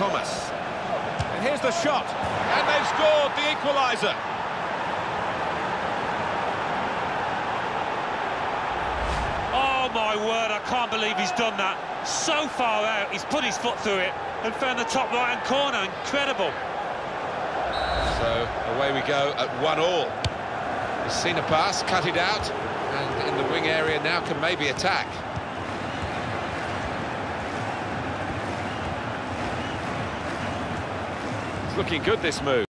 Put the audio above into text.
Thomas. And here's the shot. And they've scored the equaliser. Oh, my word, I can't believe he's done that. So far out, he's put his foot through it and found the top right-hand corner. Incredible. So away we go at one all. He's seen a pass, cut it out, and in the wing area now can maybe attack. Looking good, this move.